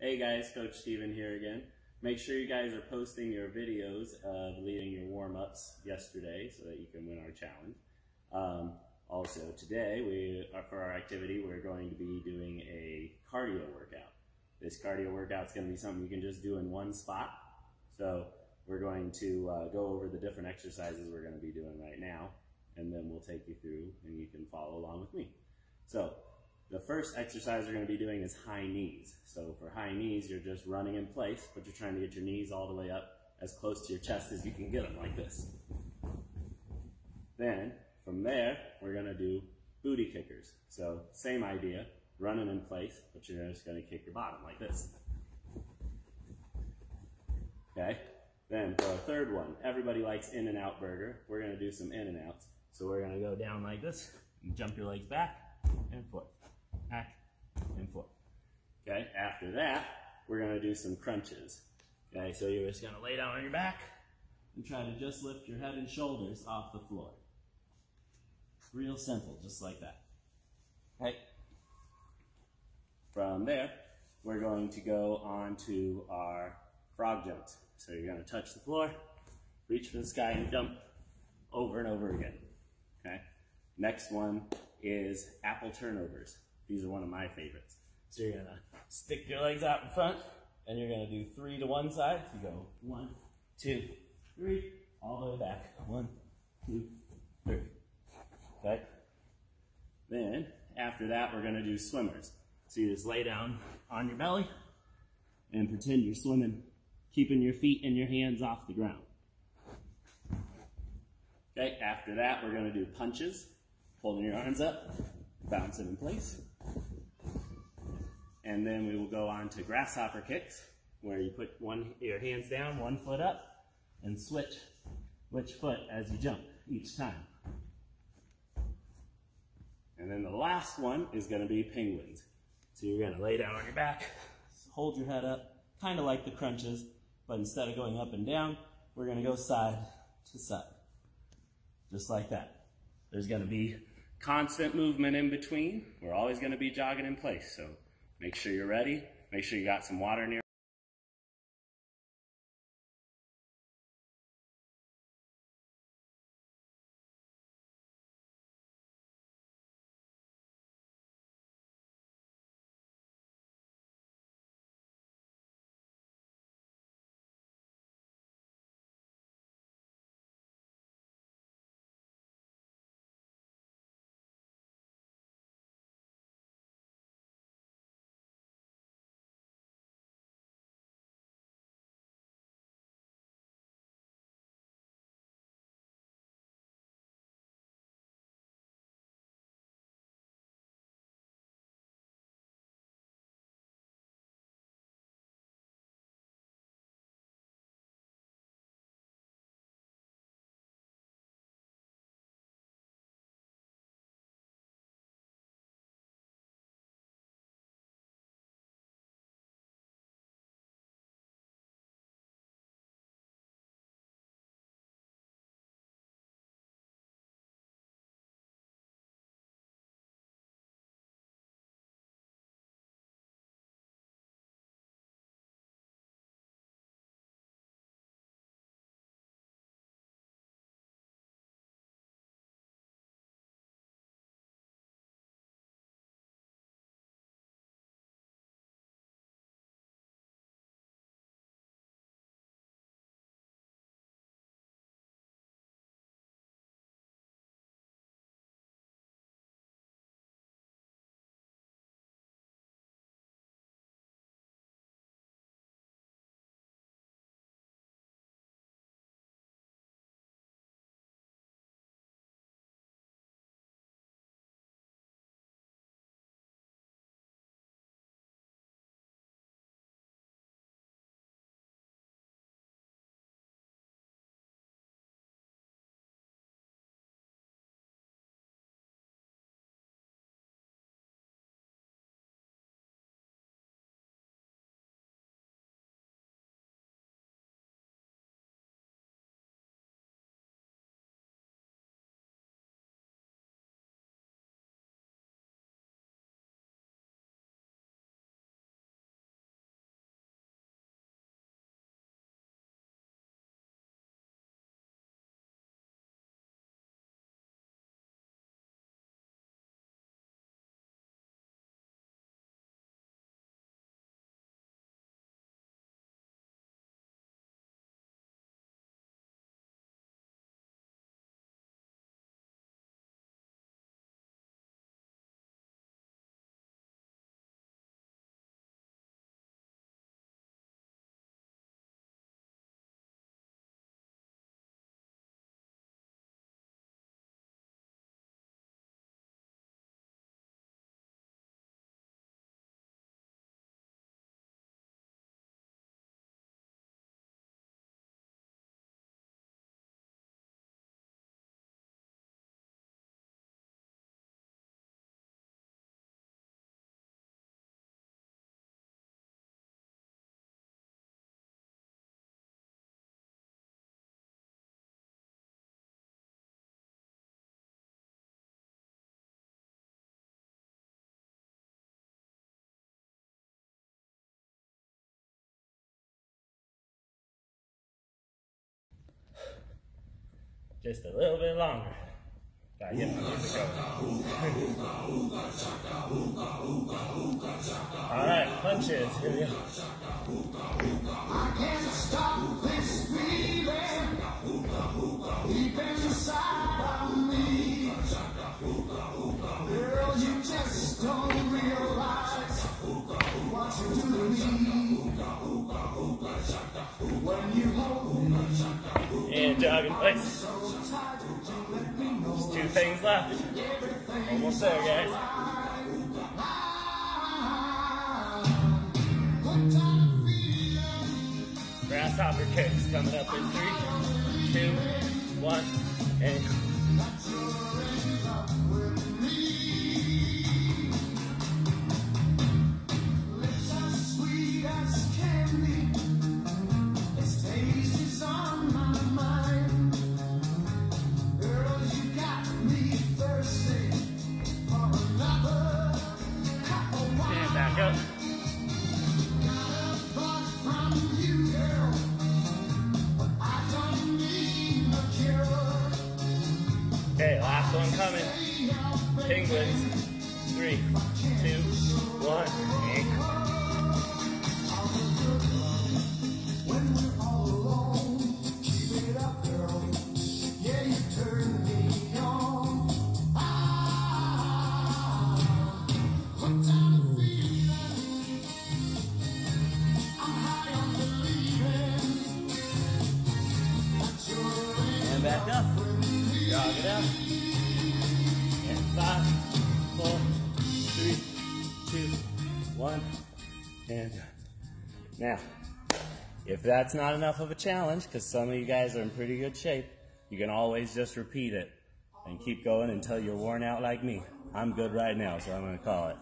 Hey guys, Coach Stephen here again. Make sure you guys are posting your videos of leading your warm-ups yesterday so that you can win our challenge. Um, also today, we are, for our activity, we're going to be doing a cardio workout. This cardio workout is going to be something you can just do in one spot. So we're going to uh, go over the different exercises we're going to be doing right now, and then we'll take you through and you can follow along with me. So the first exercise we're going to be doing is high knees. So for high knees, you're just running in place, but you're trying to get your knees all the way up as close to your chest as you can get them, like this. Then, from there, we're going to do booty kickers. So same idea, running in place, but you're just going to kick your bottom like this. Okay? Then for our third one, everybody likes In-N-Out Burger. We're going to do some in and outs. So we're going to go down like this, jump your legs back and forth. Okay, after that, we're gonna do some crunches. Okay, so you're just gonna lay down on your back and try to just lift your head and shoulders off the floor. Real simple, just like that. Okay. From there, we're going to go on to our frog jumps. So you're gonna touch the floor, reach for the sky and jump over and over again. Okay. Next one is apple turnovers. These are one of my favorites. So you're gonna stick your legs out in front and you're gonna do three to one side. So you go one, two, three, all the way back. One, two, three. Okay? Then after that, we're gonna do swimmers. So you just lay down on your belly and pretend you're swimming, keeping your feet and your hands off the ground. Okay, after that, we're gonna do punches, holding your arms up, bouncing in place. And then we will go on to grasshopper kicks, where you put one your hands down, one foot up, and switch which foot as you jump each time. And then the last one is gonna be penguins. So you're gonna lay down on your back, hold your head up, kind of like the crunches, but instead of going up and down, we're gonna go side to side, just like that. There's gonna be constant movement in between. We're always gonna be jogging in place, so Make sure you're ready. Make sure you got some water near Just a little bit longer. Gotta get my music going. All right, punches. Here we go. I can't stop this feeling deep inside of me. Girl, you just don't realize what you do to me. When you hold me And jog in place. Two. Almost there, guys. Grasshopper kicks coming up in three, two, one, and Penguins. Three, two, one, two, one, and now. If that's not enough of a challenge, because some of you guys are in pretty good shape, you can always just repeat it and keep going until you're worn out like me. I'm good right now, so I'm to call it.